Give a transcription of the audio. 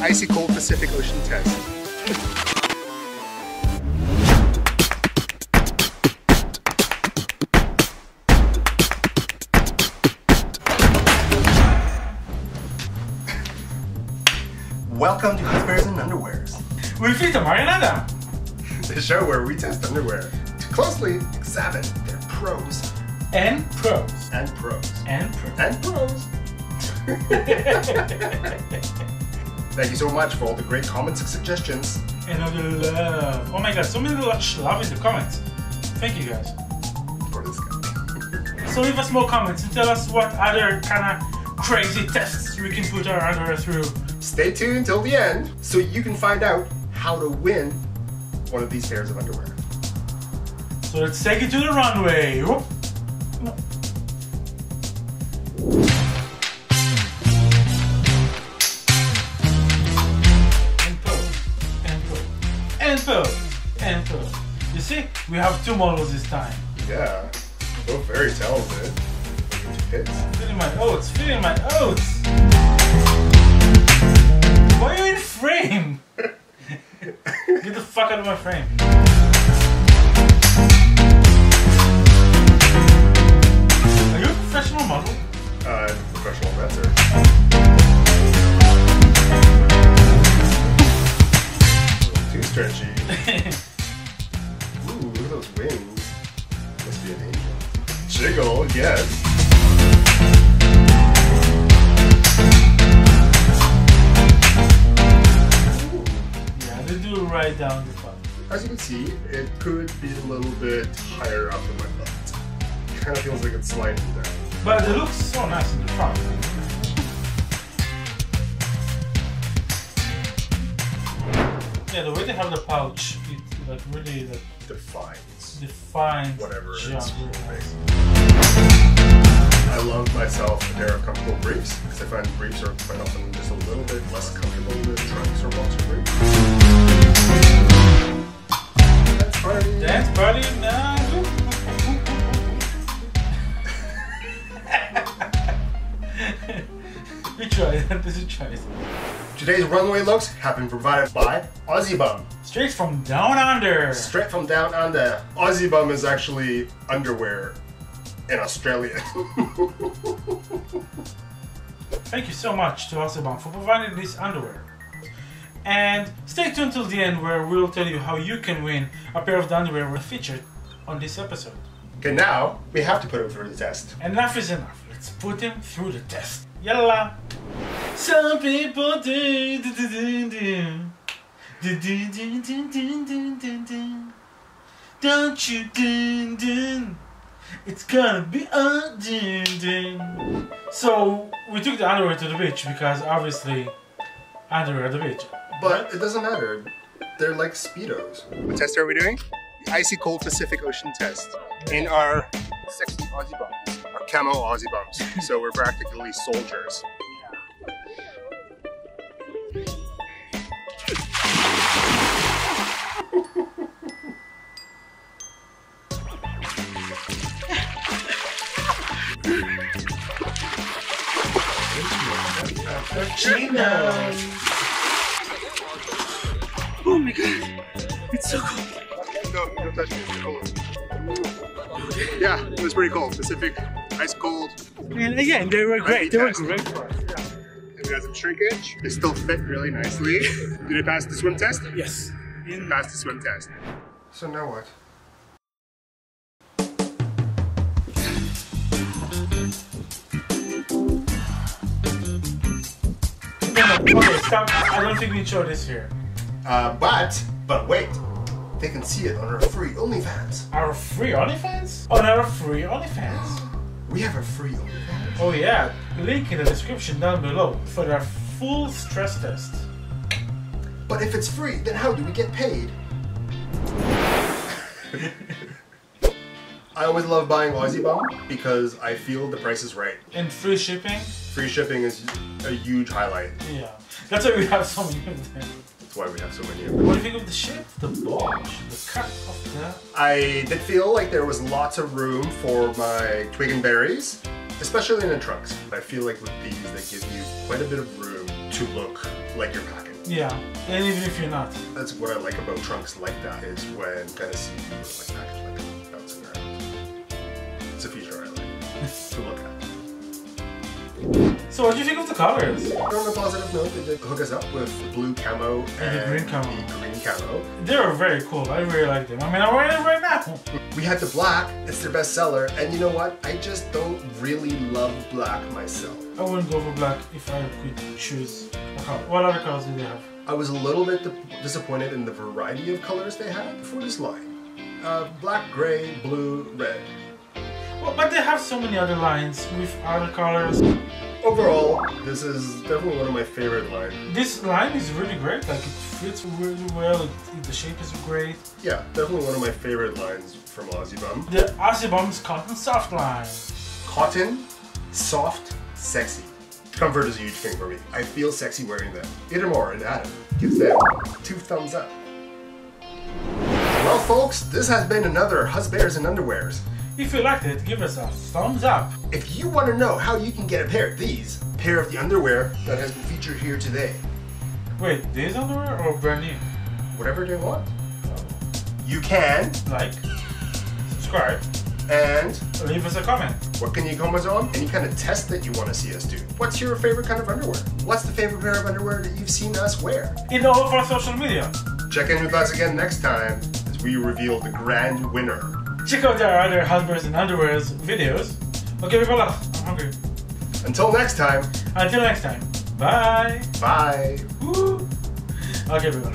icy cold Pacific Ocean test. Welcome to Huzzbearz and Underwearz, We feed the Marinada. the show where we test underwear to closely examine their pros And pros. and pros And pros. and pros. Thank you so much for all the great comments and suggestions. and all the uh, love. Oh my god, so many much love in the comments. Thank you guys. For this guy. So leave us more comments and tell us what other kind of crazy tests we can put our underwear through. Stay tuned till the end so you can find out how to win one of these pairs of underwear. So let's take it to the runway. Whoop. We have two models this time. Yeah, both very talented. Hits. Feeling my oats, feeling my oats. Why are you in frame? Get the fuck out of my frame. Wings. Must be an angel. Jiggle, yes. Yeah, they do right down the butt. As you can see, it could be a little bit higher up in my butt. Kind of feels like it's sliding down. But it looks so nice in the front. Yeah, the way they have the pouch, it like really like Defines defines whatever it's moving. I love myself a pair of comfortable briefs because I find briefs are quite often just a little bit less comfortable than trunks or boxer briefs. That's party. Dance party now. we try it. This is try. Today's runway looks have been provided by Aussie Bum. Straight from down under. Straight from down under. Aussie Bum is actually underwear in Australia. Thank you so much to Aussie Bum for providing this underwear. And stay tuned till the end where we'll tell you how you can win a pair of the underwear we're featured on this episode. okay, now we have to put him through the test. Enough is enough. Let's put him through the test. Yalla! Some people do do do do do. Do do do do do do do do. Don't you do do. It's gonna be a do do. So we took the underwear to the beach because obviously underwear at the beach. But it doesn't matter. They're like Speedos. What test are we doing? The icy cold Pacific Ocean test. In our sexy Aussie bums. Our camo Aussie bums. so we're practically soldiers. Oh my god, it's so cold. No, don't touch me. It's cold. Yeah, it was pretty cold. Pacific, ice cold. And again, they were great. They were great. And we got some shrinkage. They still fit really nicely. Did it pass the swim test? Yes. Passed the swim test. So now what? Stop. I don't think we show this here. Uh, but, but wait. They can see it on our free OnlyFans. Our free OnlyFans? On our free OnlyFans. We have a free OnlyFans. Oh yeah, link in the description down below for their full stress test. But if it's free, then how do we get paid? I always love buying Aussie Bum because I feel the price is right. And free shipping? Free shipping is a huge highlight. Yeah. That's why we have so many of them. That's why we have so many of them. What do you think of the shape the bulge? The cut of the... I did feel like there was lots of room for my twig and berries, especially in the trunks. I feel like with these, they give you quite a bit of room to look like you're packing. Yeah, and even if you're not. That's what I like about trunks like that is when kind of see like package like So what do you think of the colors? On a positive note, they did hook us up with the blue camo and, the green camo. the green camo. They're very cool. I really like them. I mean, I'm wearing them right now. We had the black, it's their best seller, and you know what? I just don't really love black myself. I wouldn't go for black if I could choose a color. What other colors do they have? I was a little bit disappointed in the variety of colors they had for this line. Uh, black, gray, blue, red. Well, but they have so many other lines with other colors. Overall, this is definitely one of my favorite lines. This line is really great. Like it fits really well. It, the shape is great. Yeah, definitely one of my favorite lines from Aussie Bum. The Aussie Bums Cotton Soft line. Cotton, soft, sexy. Comfort is a huge thing for me. I feel sexy wearing them. Itamar and Adam gives them two thumbs up. Well, folks, this has been another Huzzbearz and Underwearz. If you liked it, give us a thumbs up. If you want to know how you can get a pair of these, pair of the underwear that has been featured here today, Wait, these underwear or brand new? whatever they want, you can. Like, subscribe, And leave us a comment. what can you comment on? Any kind of test that you want to see us do. What's your favorite kind of underwear? What's the favorite pair of underwear that you've seen us wear? In all of our social media. Check in with us again next time as we reveal the grand winner. Check out our other Huzzbearz and Underwearz videos. Okay, people, I'm hungry. Until next time, Until next time. Bye. bye. Woo. Okay, people.